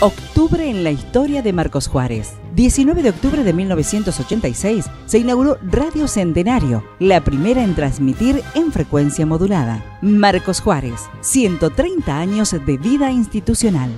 Octubre en la historia de Marcos Juárez. 19 de octubre de 1986 se inauguró Radio Centenario, la primera en transmitir en frecuencia modulada. Marcos Juárez, 130 años de vida institucional.